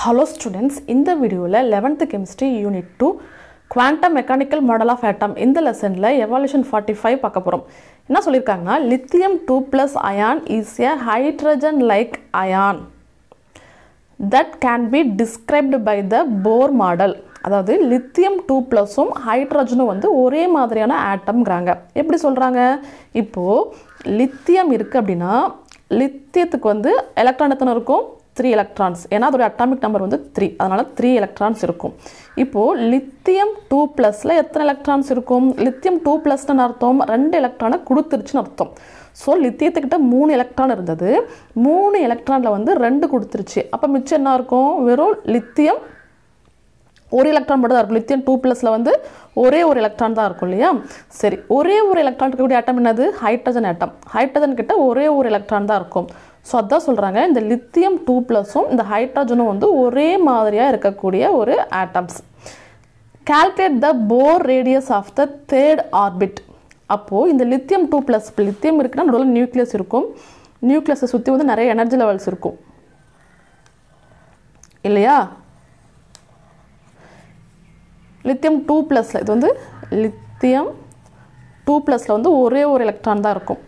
Hello students இந்த வீடியோவில் eleventh chemistry unit two quantum mechanical model of atom இந்த லெசனில் எவால்யூஷன் ஃபார்ட்டி ஃபைவ் பார்க்க போகிறோம் என்ன சொல்லியிருக்காங்கன்னா lithium two plus ion is a hydrogen like ion that can be described by the Bohr model அதாவது lithium two ப்ளஸும் ஹைட்ரஜனும் வந்து ஒரே மாதிரியான ஆட்டம்ங்கிறாங்க எப்படி சொல்கிறாங்க இப்போது லித்தியம் இருக்குது அப்படின்னா லித்தியத்துக்கு வந்து எலக்ட்ரான் எத்தனை இருக்கும்? த்ரீ எலக்ட்ரான்ஸ் ஏன்னா அதோட அட்டாமிக் நம்பர் வந்து த்ரீ அதனால் த்ரீ எலக்ட்ரான்ஸ் இருக்கும். இப்போது லித்தியம் டூ ப்ளஸில் எத்தனை எலக்ட்ரான்ஸ் இருக்கும்? லித்தியம் டூ ப்ளஸ்னு அர்த்தம் ரெண்டு எலக்ட்ரானை கொடுத்துருச்சுன்னு அர்த்தம். ஸோ லித்தியத்துக்கிட்ட மூணு எலக்ட்ரான் இருந்தது. மூணு எலக்ட்ரானில் வந்து ரெண்டு கொடுத்துருச்சு. அப்போ மிச்சம் என்ன இருக்கும்? வெறும் லித்தியம் ஒரு எலக்ட்ரான் மட்டும் தான் இருக்கும். லித்தியம் டூ ப்ளஸில் வந்து ஒரே ஒரு எலக்ட்ரான் தான் இருக்கும் இல்லையா? சரி ஒரே ஒரு எலக்ட்ரான் இருக்கக்கூடிய ஆட்டம் என்னது? ஹைட்ரஜன் ஆட்டம் ஹைட்ரஜன் கிட்ட ஒரே ஒரு எலக்ட்ரான் தான் இருக்கும். ஸோ அதான் சொல்கிறாங்க இந்த லித்தியம் டூ ப்ளஸும் இந்த ஹைட்ரஜனும் வந்து ஒரே மாதிரியாக இருக்கக்கூடிய ஒரு atoms calculate the Bohr radius of the third orbit அப்போது இந்த லித்தியம் டூ ப்ளஸ் லித்தியம் இருக்குன்னா நடுவில் நியூக்ளியஸ் இருக்கும். நியூக்ளியஸை சுற்றி வந்து நிறைய எனர்ஜி லெவல்ஸ் இருக்கும். இல்லையா? லித்தியம் டூ ப்ளஸில் இது வந்து லித்தியம் டூ ப்ளஸில் வந்து ஒரே ஒரு எலக்ட்ரான் தான் இருக்கும்.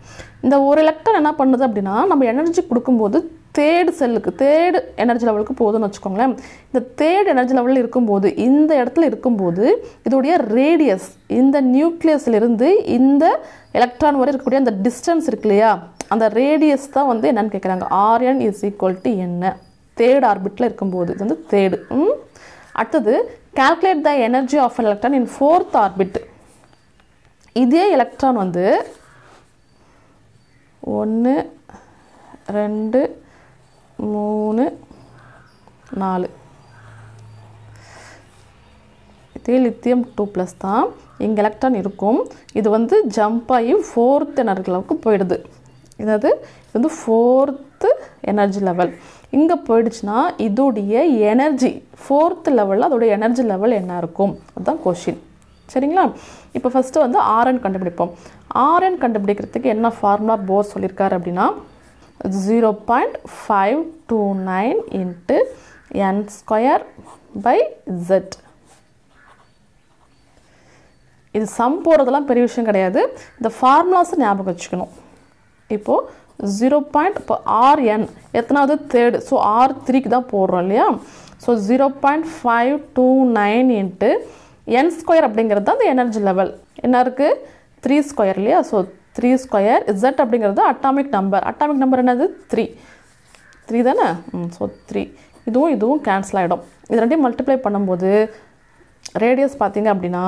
இந்த ஒரு எலக்ட்ரான் என்ன பண்ணுது அப்படின்னா நம்ம எனர்ஜி கொடுக்கும்போது தேர்டு செல்லுக்கு தேர்டு எனர்ஜி லெவலுக்கு போகுதுன்னு வச்சுக்கோங்களேன். இந்த தேர்டு எனர்ஜி லெவலில் இருக்கும்போது இந்த இடத்துல இருக்கும்போது இதோடைய ரேடியஸ் இந்த நியூக்ளியஸ்லேருந்து இந்த எலக்ட்ரான் வரை இருக்கக்கூடிய அந்த டிஸ்டன்ஸ் இருக்கு இல்லையா? அந்த ரேடியஸ் தான் வந்து என்னன்னு கேட்குறாங்க R N is equal to என்ன தேர்ட் ஆர்பிட்டில் இருக்கும்போது இது வந்து தேர்டு அடுத்தது calculate the energy of an electron in fourth orbit இதே எலக்ட்ரான் வந்து ஒன்று ரெண்டு மூணு நாலு. இதே லித்தியம் டூ ப்ளஸ் தான் இங்கே எலக்ட்ரான் இருக்கும். இது வந்து ஜம்ப் ஆகி ஃபோர்த் எனர்ஜி அளவுக்கு போயிடுது. இதாவது இது வந்து ஃபோர்த்து எனர்ஜி லெவல் இங்கே போயிடுச்சுன்னா இதோடைய எனர்ஜி ஃபோர்த்து லெவலில் அதோடைய எனர்ஜி லெவல் என்ன இருக்கும்? அதுதான் கொஷின் சரிங்களா? இப்போ ஃபஸ்ட்டு வந்து ஆர்என் கண்டுபிடிப்போம். ஆர்என் கண்டுபிடிக்கிறதுக்கு என்ன ஃபார்முலா போர் சொல்லியிருக்காரு அப்படின்னா zero point five two nine into N square by Z இது சம் போடுறதெல்லாம் பெரிய விஷயம் கிடையாது. இந்த ஃபார்முலாஸை ஞாபகம் வச்சுக்கணும். இப்போது ஜீரோ பாயிண்ட் இப்போ ஆர்என் எத்தனாவது தேர்டு ஸோ ஆர் த்ரீக்கு தான் போடுறோம் இல்லையா? So zero point five two nine into N square அப்படிங்கிறது தான் அந்த எனர்ஜி லெவல் என்ன இருக்குது த்ரீ ஸ்கொயர் இல்லையா? ஸோ த்ரீ ஸ்கொயர் இசட் அப்படிங்கிறது அட்டாமிக் நம்பர் அட்டாமிக் நம்பர் என்னது? த்ரீ த்ரீ தானே? ஸோ த்ரீ இதுவும் இதுவும் கேன்சல் ஆகிடும் இது ரெண்டையும் மல்டிப்ளை பண்ணும்போது ரேடியஸ் பார்த்தீங்க அப்படின்னா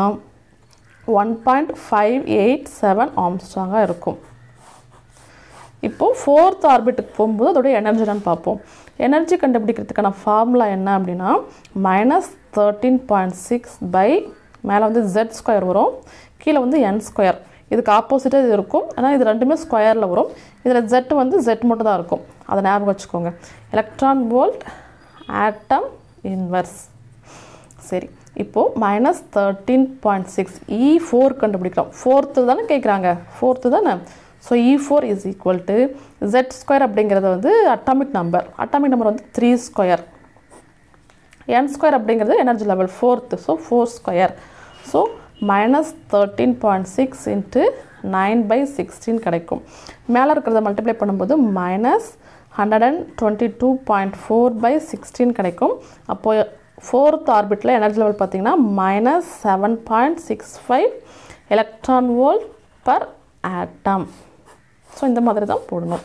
one point five eight seven ஆம்ஸ்டாங்காக இருக்கும். இப்போது ஃபோர்த் ஆர்பிட்டுக்கு போகும்போது அதோடைய எனர்ஜி என்னன்னு பார்ப்போம். எனர்ஜி கண்டுபிடிக்கிறதுக்கான ஃபார்முலா என்ன அப்படின்னா minus thirteen point six by மேலே வந்து ஜெட் ஸ்கொயர் வரும். கீழே வந்து என் ஸ்கொயர் இதுக்கு ஆப்போசிட்டாக இது இருக்கும். ஆனால் இது ரெண்டுமே ஸ்கொயரில் வரும். இதில் ஜெட் வந்து ஜெட் மட்டும் தான் இருக்கும். அதை ஞாபகம் வச்சுக்கோங்க. எலக்ட்ரான் வோல்ட் ஆட்டம் இன்வர்ஸ் சரி. இப்போது minus thirteen point six E four கண்டுபிடிக்கிறோம். ஃபோர்த்து தானே கேட்குறாங்க ஃபோர்த்து தானே? So E four is equal to Z square அப்படிங்கிறது வந்து அட்டாமிக் நம்பர் அட்டாமிக் நம்பர் வந்து த்ரீ ஸ்கொயர் என் ஸ்கொயர் அப்படிங்கிறது energy level fourth so four square so minus thirteen point six into nine by sixteen கிடைக்கும். மேலே இருக்கிறத multiply பண்ணும்போது minus hundred and twenty two point four by sixteen கிடைக்கும். அப்போது fourth ஆர்பிட்டில் energy level பார்த்தீங்கன்னா minus seven point six five electron volt per atom so இந்த மாதிரி தான் போடணும்.